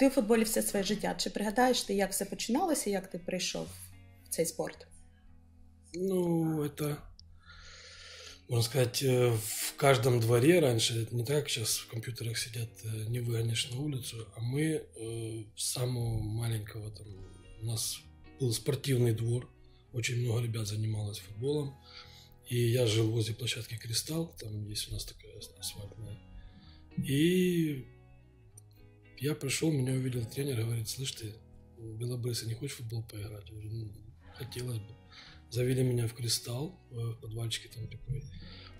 Ти у футболі все своє життя. Чи пригадаєш ти, як все починалося, як ти прийшов в цей спорт? Ну, это, можно сказать, э, в каждом дворе раньше, это не так, сейчас в компьютерах сидят, э, не выгонишь на улицу, а мы э, с самого маленького, там, у нас был спортивный двор, очень много ребят занималось футболом, и я жил возле площадки «Кристалл», там есть у нас такая асфальтная, и я пришел, меня увидел тренер, говорит, слышь ты, белобрысый, не хочешь в футбол поиграть? Я говорю, ну, хотелось бы. Завели меня в Кристалл, э, в подвальчике там такой.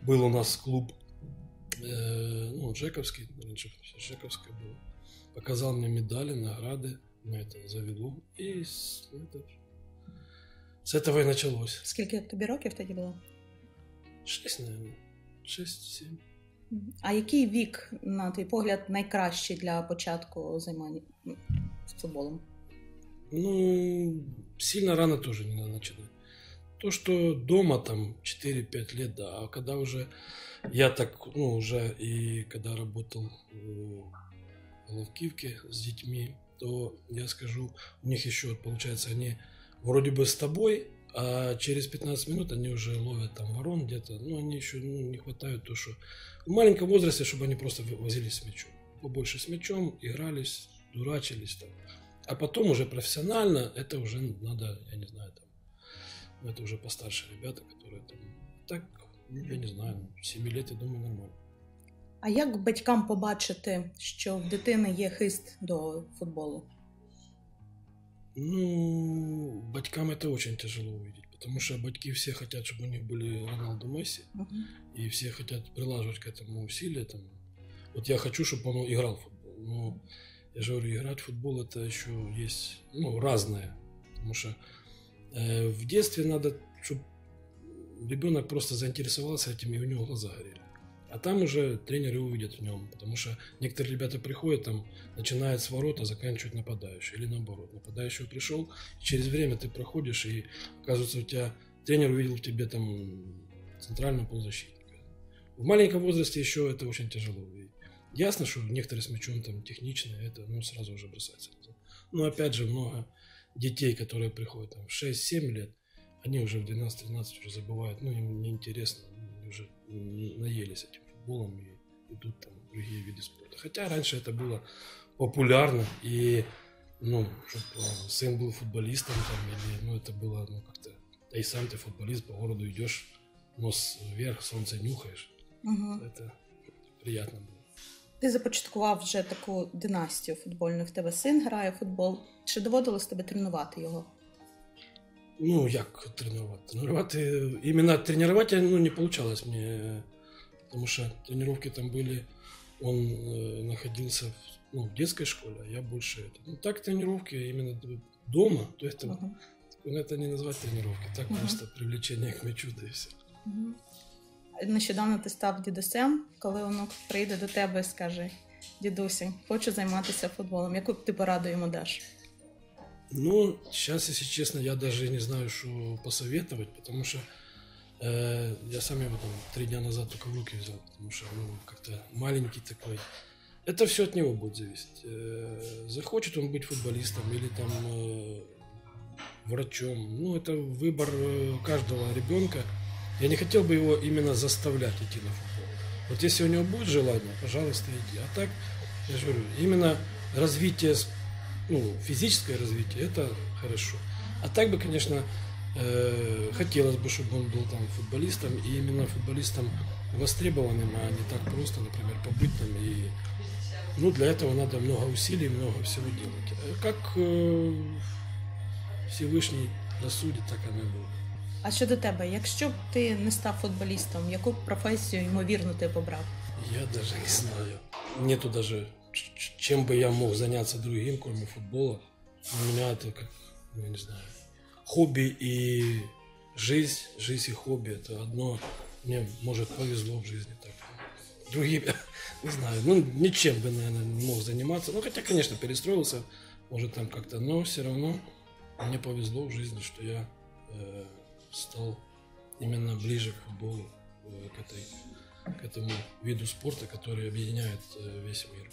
Был у нас клуб, э, ну, Жековский, раньше все Жековское было. Показал мне медали, награды, на это завело. И с, ну, это, с этого и началось. Скільки тобі років тоді було? Шесть, наверное. Шесть-семь. А який вік, на твій погляд, найкращий для початку займання з футболом? Ну, сильно рано тоже не надо начинать. То, что дома там 4-5 лет, да, а когда уже я так, ну, уже и когда работал в Головкивке с детьми, то я скажу, у них еще, получается, они вроде бы с тобой, а через 15 минут они уже ловят там ворон где-то, ну, они еще ну, не хватает то, что в маленьком возрасте, чтобы они просто возились с мячом. Побольше с мячом, игрались, дурачились там. А потом уже профессионально, это уже надо, я не знаю, там, это уже постарше ребята, которые там, так, я не знаю, 7 лет, я думаю, нормально. А як батькам побачити, що в дитини є хист до футболу? Ну, батькам это очень тяжело увидеть, потому что батьки все хотят, чтобы у них были Роналду Месси, Мгм. и все хотят прилаживать к этому усилия. Там. Вот я хочу, чтобы он играл в футбол. Но я же говорю, играть в футбол это еще есть ну, разное. Потому что э, в детстве надо, чтобы ребенок просто заинтересовался этим, и у него глаза горели. А там уже тренеры увидят в нем, потому что некоторые ребята приходят, там, начинают с ворота, заканчивают нападающий, или наоборот. Нападающий пришел, и через время ты проходишь, и оказывается, у тебя тренер увидел в тебе там центрального полузащитника. В маленьком возрасте еще это очень тяжело увидеть. Ясно, что некоторые с мячом там технично, это ну, сразу уже бросается. Но опять же, много детей, которые приходят там в 6-7 лет, они уже в 12-13 уже забывают, ну, им неинтересно, уже наелись этим футболом и идут там в другие виды спорта. Хотя раньше это было популярно, и, ну, чтобы сын был футболистом там, или, ну, это было, ну, как-то, да и сам ты футболист, по городу идешь, нос вверх, солнце нюхаешь, Угу. это приятно было. Ти започаткував вже таку династію футбольну. В тебе син грає в футбол. Чи доводилось тебе тренувати його? Ну, як тренувати? Тренувати, іменно тренувати ну, не получалось мне, потому что тренировки там были, он э, находился в, ну, в детской школе, а я больше это. Ну, так тренировки именно дома, то есть это, Мгм. ну, это не назвать тренировки, так Мгм. просто привлечение к мячу, да и все. Мгм. Нещодавно ти став дідусем, коли онук прийде до тебе і скаже: Дідусю, хочу займатися футболом. Яку ти пораду йому даш? Ну, сейчас, если честно, я даже не знаю, что посоветовать, потому что э, я сам его там три дня назад только в руки взял, потому что ну, как-то маленький такой. Это все от него будет зависеть. Э, захочет он быть футболистом или там э, врачом. Ну, это выбор э, каждого ребенка. Я не хотел бы его именно заставлять идти на футбол. Вот если у него будет желание, пожалуйста, иди. А так, я же говорю, именно развитие, ну, физическое развитие, это хорошо. А так бы, конечно, э, хотелось бы, чтобы он был там футболистом, и именно футболистом востребованным, а не так просто, например, побыть там. И, ну, для этого надо много усилий, много всего делать. Э, Как э, Всевышний рассудит, так оно и будет. А щодо тебе, якщо б ти не став футболістом, яку б професію ймовірно ти б обрав? Я даже не знаю. Нету даже, ч- ч- чем бы я мог заняться другим, кроме футбола. У меня это как, ну, я не знаю, хобби и жизнь, жизнь и хобби. Это одно, мне, может, повезло в жизни так. Другим, я не знаю, ну, ничем бы, наверное, не мог заниматься. Ну, хотя, конечно, перестроился, может, там как-то, но все равно мне повезло в жизни, что я э, стал именно ближе к футболу, э, к этой к этому виду спорта, который объединяет э, весь мир.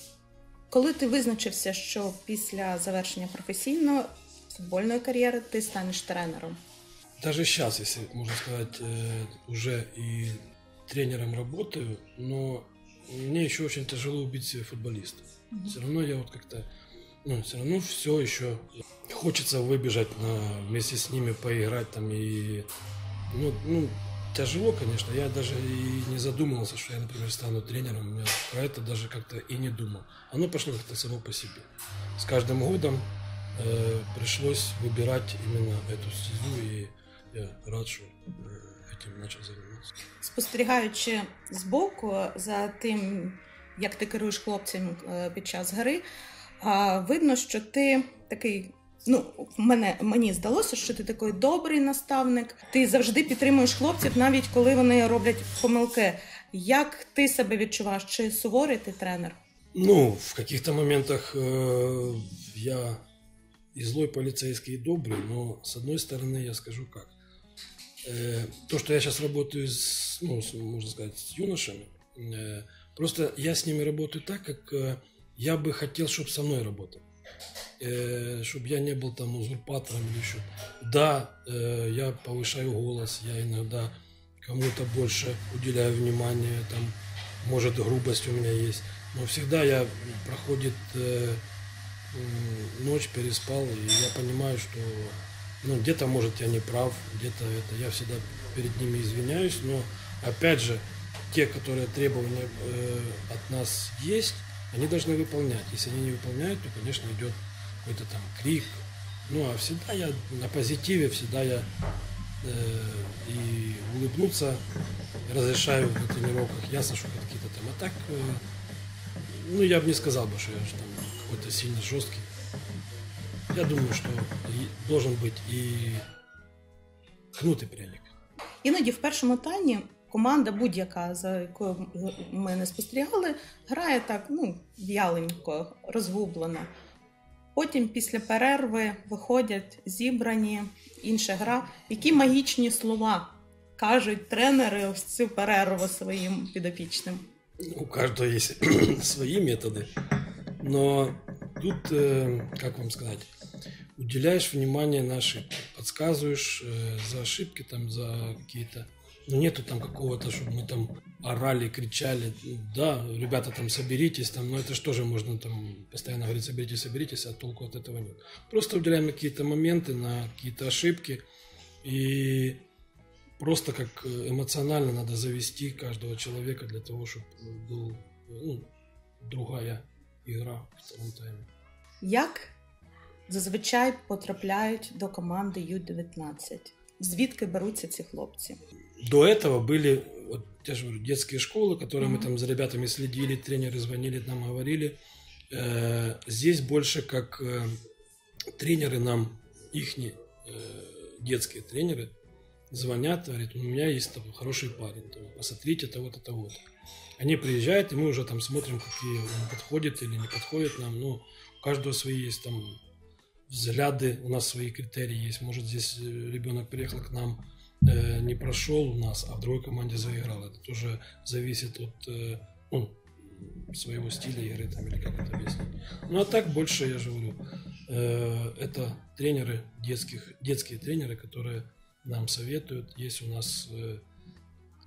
Коли ти визначився, що після завершення професійної футбольної кар'єри ти станеш тренером? Даже сейчас, если можно сказать, э, уже и тренером работаю, но мне еще очень тяжело убить футболиста. Мгм. Все равно я вот как-то, ну, все равно все еще хочется выбежать на, вместе с ними, поиграть там и, ну, ну, тяжело, конечно. Я даже и не задумывался, что я, например, стану тренером. Я про это даже как-то и не думал. Оно пошло как-то само по себе. С каждым годом э, пришлось выбирать именно эту стезю, и я рад, что э, этим начал заниматься. Спостерігаючи збоку за тим, як ти керуєш хлопцем е, під час гри, а, видно, що ти такий. Ну, в мене мені здалося, що ти такий добрий наставник. Ти завжди підтримуєш хлопців, навіть коли вони роблять помилки. Як ти себе відчуваєш? Чи суворий ти тренер? Ну, в каких-то моментах э, я и злой полицейский, и добрый, но с одной стороны я скажу как. Э, то, что я сейчас работаю с, ну, с, можно сказать, с юношами, э, просто я с ними работаю так, как э, я бы хотел, чтобы со мной работали. Э, чтобы я не был там узурпатором или еще. Да, э, я повышаю голос, я иногда кому-то больше уделяю внимание, там, может, грубость у меня есть. Но всегда я проходит э, ночь, переспал, и я понимаю, что ну, где-то, может, я не прав, где-то это, я всегда перед ними извиняюсь, но, опять же, те, которые требования э, от нас есть, они должны выполнять. Если они не выполняют, то, конечно, идет какой-то там крик. Ну, а всегда я на позитиве, всегда я э, и улыбнуться разрешаю на тренировках. Ясно, что какие-то там. А так, э, ну, я бы не сказал бы, что я же там какой-то сильно жесткий. Я думаю, что и должен быть и гнутый пряник. Іноді в першому тайні команда будь-яка, за якою ми не спостерігали, грає так, ну, в'яленько, розгублено. Потім після перерви виходять зібрані, інша гра. Які магічні слова кажуть тренери ось цю перерву своїм підопічним? У каждого есть свои методы, но тут, э, как вам сказать, уделяешь внимание на ошибки, подсказываешь э, за ошибки, там, за какие-то... Ну, нету там какого-то, чтобы мы там орали, кричали. Да, ребята, там, соберитесь, там, но это же тоже можно там постоянно говорить, соберитесь, соберитесь, а толку от этого нет. Просто уделяем на какие-то моменты, на какие-то ошибки, и просто как э, эмоционально надо завести каждого человека для того, чтобы был ну, другая игра в втором тайме. Як зазвичай потрапляють до команди Ю-19? Звідки беруться ці хлопці? До этого были, вот я же говорю, детские школы, которые мы Мгм. там за ребятами следили, тренеры звонили, нам говорили. Э, Здесь больше как э, тренеры нам, их детские тренеры, звонят, говорят, у меня есть там хороший парень, там, посмотрите того-то, того-то. Они приезжают, и мы уже там смотрим, какие он подходит или не подходит нам. Ну, у каждого свои есть там взгляды, у нас свои критерии есть. Может, здесь э, ребенок приехал к нам, э, не прошел у нас, а в другой команде заиграл. Это тоже зависит от э, ну, своего стиля игры там, или как это объяснить. Ну а так больше, я же говорю, э, это тренеры детских, детские тренеры, которые нам советуют. Есть у нас э,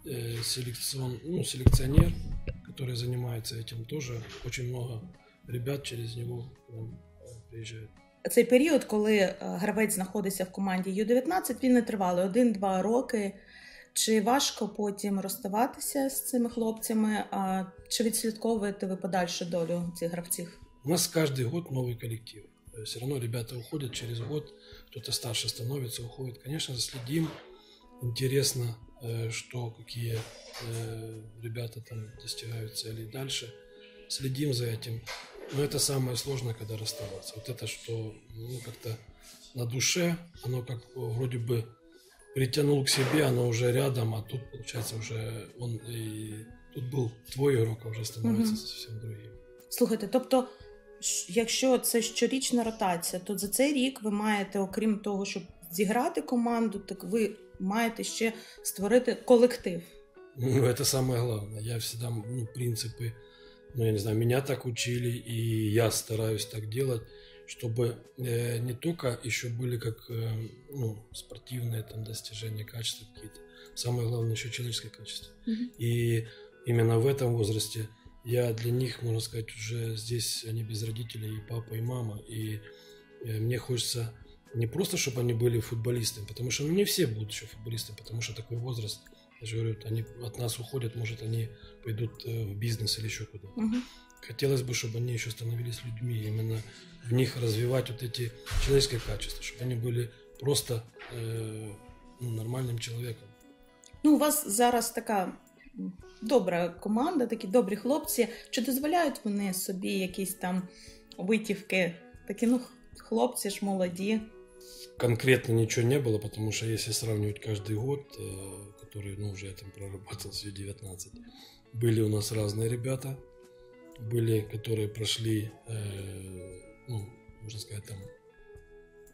э, селекцион, ну, селекционер, который занимается этим тоже. Очень много ребят через него к э, приезжают. Цей період, коли е, гравець знаходиться в команді Ю-19, він не тривалий один-два роки. Чи важко потім розставатися з цими хлопцями? А чи відслідковуєте ви подальшу долю цих гравців? У нас каждый год новый коллектив. Все равно ребята уходят через год, кто-то старше становится, уходит. Конечно, следим. Интересно, э, что какие э, ребята там достигают целей дальше. Следим за этим. Но это самое сложное, когда расставаться. Вот это, что ну, как-то на душе, оно как вроде бы притянул к себе, оно уже рядом, а тут, получается, уже он и тут был твой игрок, а уже становится Мгм. совсем другим. Слухайте, тобто, щ- якщо це щорічна ротація, то за цей рік ви маєте, окрім того, щоб зіграти команду, так ви маєте ще створити колектив. Ну, это самое главное. Я всегда, ну, принципы ну, я не знаю, меня так учили, и я стараюсь так делать, чтобы э, не только еще были как э, ну, спортивные там достижения, качества какие-то, самое главное еще человеческое качество. Mm-hmm. И именно в этом возрасте я для них, можно сказать, уже здесь они без родителей, и папа, и мама, и э, мне хочется не просто, чтобы они были футболистами, потому что ну, не все будут еще футболистами, потому что такой возраст, я же говорю, они от нас уходят, может, они пойдут э, в бизнес или еще куда-то. Угу. Хотелось бы, чтобы они еще становились людьми, именно в них развивать вот эти человеческие качества, чтобы они были просто э, ну, нормальным человеком. Ну, у вас зараз така добра команда, такі добрі хлопці. Чи дозволяють вони собі якісь там витівки? Такі, ну, хлопці ж молоді. Конкретно ничего не было, потому что если сравнивать каждый год, э, который, ну, уже я там проработал с 19 были у нас разные ребята, были, которые прошли, э, ну, можно сказать, там,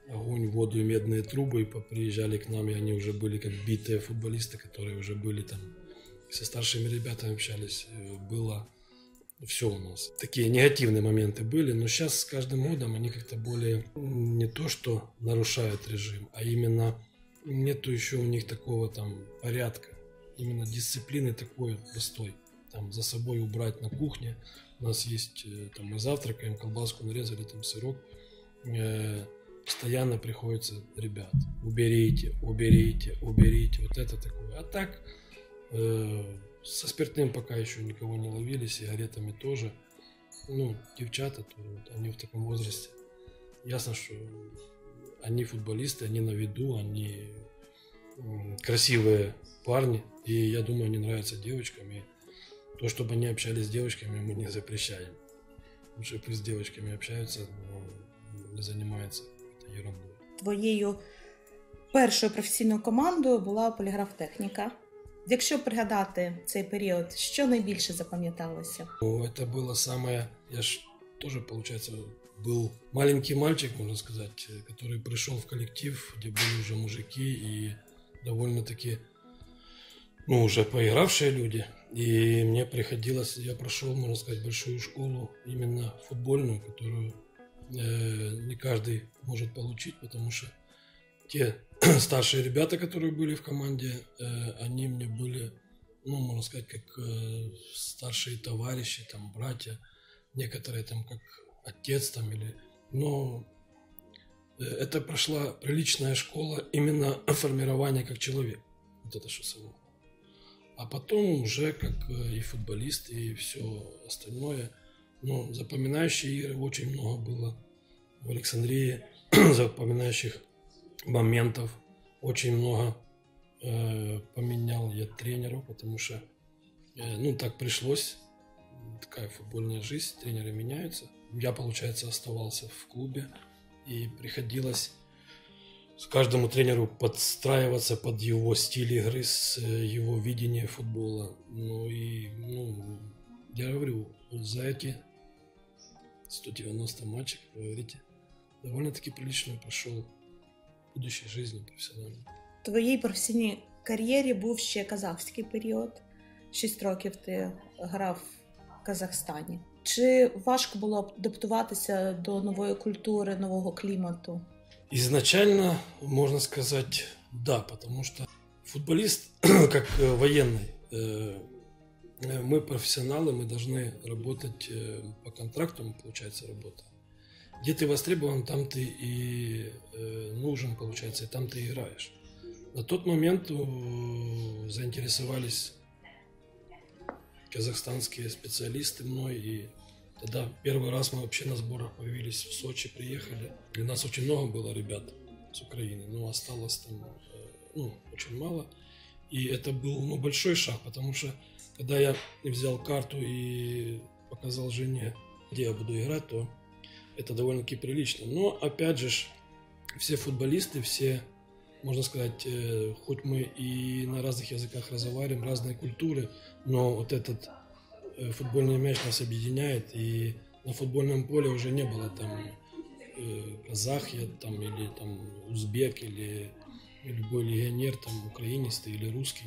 огонь, воду и медные трубы, и приезжали к нам, и они уже были как битые футболисты, которые уже были там, со старшими ребятами общались, э, было все у нас. Такие негативные моменты были, но сейчас с каждым годом они как-то более не то, что нарушают режим, а именно нету еще у них такого там порядка, именно дисциплины такой простой. Там за собой убрать на кухне. У нас есть, э, там мы завтракаем, колбаску нарезали, там сырок. Э, постоянно приходится, ребят, уберите, уберите, уберите. Вот это такое. А так э, со спиртным пока еще никого не ловили, сигаретами тоже. Ну, девчата, то, вот, они в таком возрасте. Ясно, что они футболисты, они на виду, они красивые парни. И я думаю, они нравятся девочкам. И то, чтобы они общались с девочками, мы не запрещаем. Лучше пусть с девочками общаются, но не занимаются ерундой. Твоєю першою професійною командою була поліграфтехніка. Якщо пригадати цей період, що найбільше запам'яталося? Ну, це було саме, я ж тоже, получается, был маленький мальчик, можно сказать, который пришел в коллектив, где были уже мужики и довольно-таки, ну, уже поигравшие люди. И мне приходилось, я прошел, можно сказать, большую школу, именно футбольную, которую э, не каждый может получить, потому что те старшие ребята, которые были в команде, э, они мне были, ну, можно сказать, как э, старшие товарищи, там, братья, некоторые там как отец там или... Но э, это прошла приличная школа именно формирования как человек. Вот это что самое. А потом уже как и футболист, и все остальное. Но запоминающие игры очень много было в Александрии, запоминающих моментов очень много э, поменял я тренеров, потому что, э, ну, так пришлось. Такая футбольная жизнь, тренеры меняются. Я, получается, оставался в клубе, и приходилось каждому тренеру подстраиваться под его стиль игры, с э, его видение футбола. Ну и, ну, я говорю, вот за эти 190 матчей, как вы говорите, довольно-таки прилично прошел будущей жизни професіональної. В твоїй професійній кар'єрі був ще казахський період. Шість років ти грав в Казахстані. Чи важко було адаптуватися до нової культури, нового клімату? Изначально, можно сказать, да, потому что футболист, как э, военный, э, мы профессионалы, мы должны работать э, по контракту, получается, работа. Где ты востребован, там ты и э, нужен, получается, и там ты играешь. На тот момент э, заинтересовались казахстанские специалисты мной, и тогда первый раз мы вообще на сборах появились в Сочи, приехали. И нас очень много было ребят с Украины, но осталось там э, ну, очень мало. И это был ну, большой шаг, потому что когда я взял карту и показал жене, где я буду играть, то это довольно-таки прилично. Но, опять же, все футболисты, все, можно сказать, э, хоть мы и на разных языках разговариваем, разные культуры, но вот этот э, футбольный мяч нас объединяет, и на футбольном поле уже не было там э, казах я, там, или там узбек, или любой легионер, там, украинец или русский.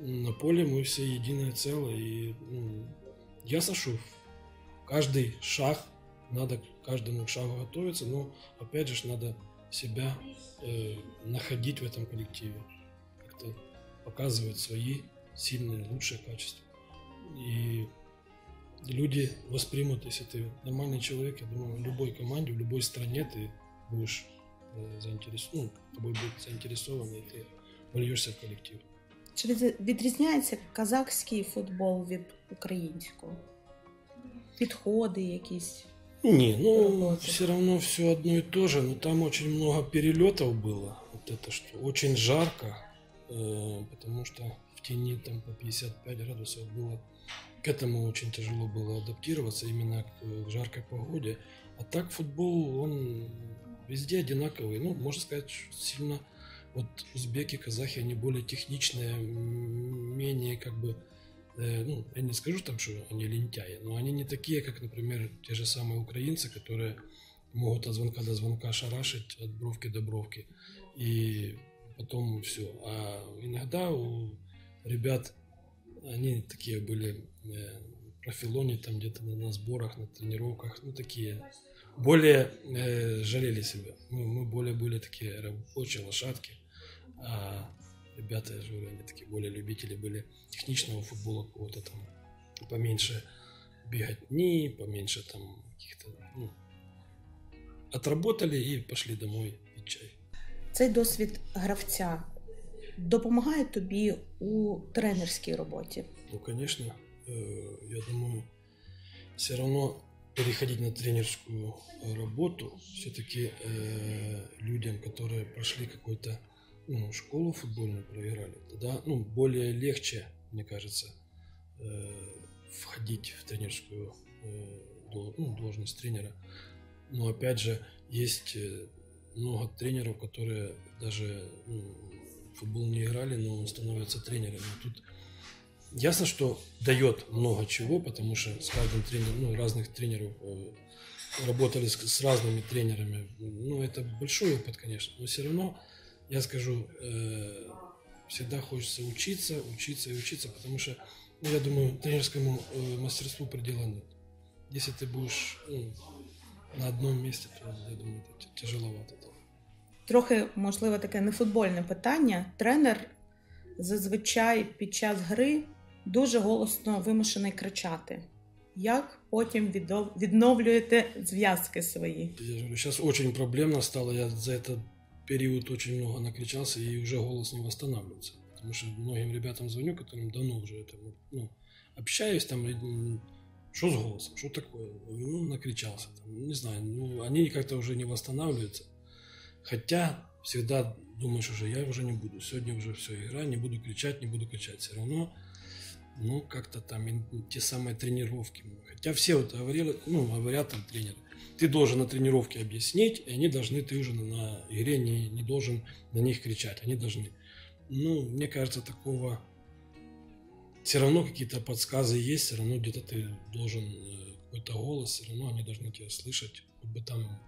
На поле мы все единое целое, и ну, я Сашу каждый шаг, надо каждому шагу готовиться, но опять же надо себя э, находить в этом коллективе, как-то показывать свои сильные, лучшие качества. И люди воспримут, если ты нормальный человек, я думаю, в любой команде, в любой стране ты будешь э, заинтересован, ну, тобой будет заинтересован, и ты вольешься в коллектив. Чи відрізняється казахський футбол від українського? Підходи якісь? Не, ну все равно все одно и то же, но там очень много перелетов было. Вот это что, очень жарко, э, потому что в тени там по 55 градусов было. К этому очень тяжело было адаптироваться именно к жаркой погоде. А так футбол, он везде одинаковый. Ну, можно сказать, сильно вот узбеки, казахи, они более техничные, менее как бы, э, ну, я не скажу там, что они лентяи, но они не такие, как, например, те же самые украинцы, которые могут от звонка до звонка шарашить, от бровки до бровки, и потом все. А иногда у ребят, они такие были э, профилоне, там где-то на, на сборах, на тренировках, ну, такие более э, жалели себя. Мы, мы более были такие рабочие лошадки. А ребята, я же говорю, они такие более любители были техничного футбола, какого-то там поменьше бегать дни, поменьше там каких-то, ну, отработали и пошли домой пить чай. Цей досвід гравця допомагає тобі у тренерській роботі? Ну, конечно. Я думаю, все равно переходить на тренерскую работу все-таки э, людям, которые прошли какой-то ну, школу футбольную проиграли, тогда ну, более легче, мне кажется, э, входить в тренерскую э, до, ну, должность тренера. Но опять же, есть э, много тренеров, которые даже ну, футбол не играли, но становятся тренерами. Тут ясно, что дает много чего, потому что с каждым тренером, ну, разных тренеров э, работали с, с разными тренерами. Ну, это большой опыт, конечно, но все равно я скажу, э, всегда хочется учиться, учиться и учиться, потому что, ну, я думаю, тренерскому э, мастерству предела нет. Если ты будешь ну, на одному місці, то я думаю, це тяжеловато. Трохи, можливо, таке нефутбольне питання. Тренер зазвичай під час гри дуже голосно вимушений кричати. Як потім відновлюєте зв'язки свої? Я говорю, зараз дуже проблемно стало. Я за це период очень много накричался, и уже голос не восстанавливается. Потому что многим ребятам звоню, которым давно уже это, ну, общаюсь, там, что с голосом, что такое? Ну, накричался, там, не знаю, ну, они как-то уже не восстанавливаются. Хотя всегда думаешь уже, я уже не буду, сегодня уже все, игра, не буду кричать, не буду кричать. Все равно, ну, как-то там те самые тренировки. Хотя все вот говорили, ну, говорят там тренеры, ты должен на тренировке объяснить, и они должны, ты уже на игре не, не должен на них кричать, они должны. Ну, мне кажется, такого все равно какие-то подсказы есть, все равно где-то ты должен э, какой-то голос, все равно они должны тебя слышать, как бы там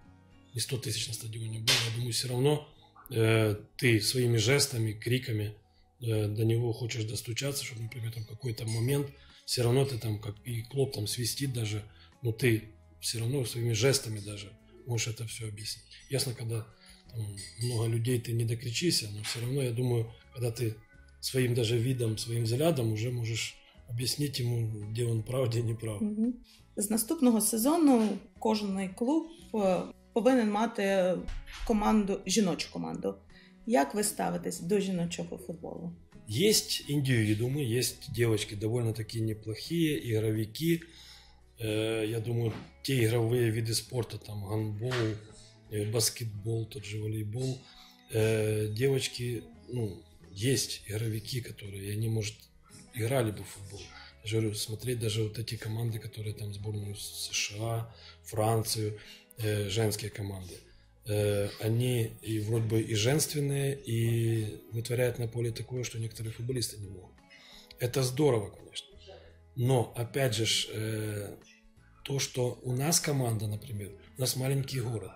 не 100 тысяч на стадионе было, я думаю, все равно э, ты своими жестами, криками э, до него хочешь достучаться, чтобы, например, там какой-то момент, все равно ты там, как и Клоп там свистит даже, но ты все равно своими жестами даже можешь это все объяснить. Ясно, когда там, много людей ты не докричишься, но все равно, я думаю, когда ты своим даже видом, своим взглядом уже можешь объяснить ему, где он прав, где не прав. З наступного сезону кожен клуб повинен мати команду, жіночу команду. Як ви ставитесь до жіночого футболу? Есть индивидуумы, есть девочки довольно-таки неплохие, игровики. Э, я думаю, те игровые виды спорта, там гандбол, э, баскетбол, тот же волейбол, э, девочки, ну, есть игровики, которые, они, может, играли бы в футбол. Я же говорю, смотреть даже вот эти команды, которые там сборную США, Францию, женские команды. Они и вроде бы и женственные, и вытворяют на поле такое, что некоторые футболисты не могут. Это здорово, конечно. Но, опять же, то, что у нас команда, например, у нас маленький город,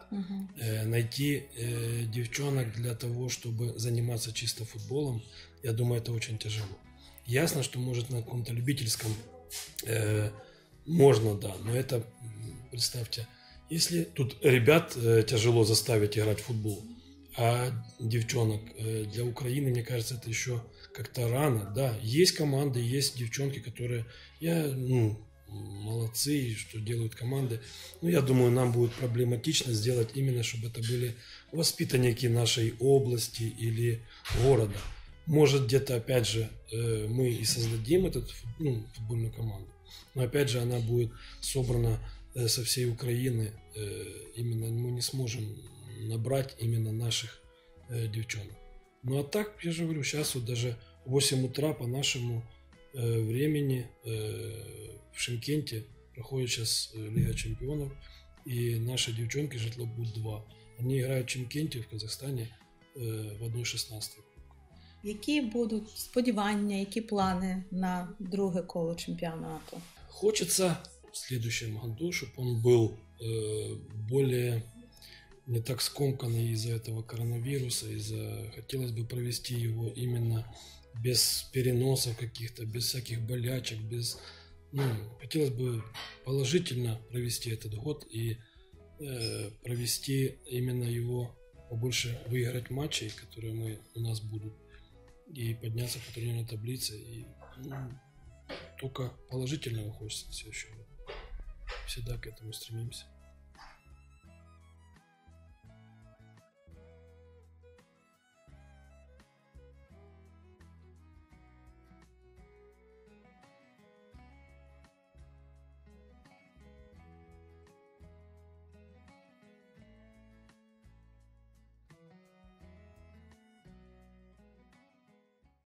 э, найти э, девчонок для того, чтобы заниматься чисто футболом, я думаю, это очень тяжело. Ясно, что может на каком-то любительском э, можно, да, но это, представьте, если тут ребят э, тяжело заставить играть в футбол, а девчонок э, для Украины, мне кажется, это еще как-то рано. Да, есть команды, есть девчонки, которые, я, ну, молодцы, что делают команды. Но я думаю, нам будет проблематично сделать именно, чтобы это были воспитанники нашей области или города. Может, где-то, опять же, э, мы и создадим эту ну, футбольную команду. Но, опять же, она будет собрана э, со всей Украины. Э, именно мы не сможем набрать именно наших девчонок. Ну, а так, я же говорю, сейчас вот даже 8 утра по нашему времени в Шимкенте проходит сейчас Лига чемпионов. И наши девчонки Житлобуд 2. Они играют в Чемкенте в Казахстане в 1-16. Які будуть сподівання, які плани на друге коло чемпионата? Хочется в следующем году, чтобы он был э, более не так скомканный из-за этого коронавируса, из-за хотелось бы провести его именно без переносов каких-то, без всяких болячек, без ну, хотелось бы положительно провести этот год и э, провести именно его побольше выиграть матчей, которые мы, у нас будут и подняться по турнирной таблице. И ну, только положительного хочется все еще. Всегда к этому стремимся.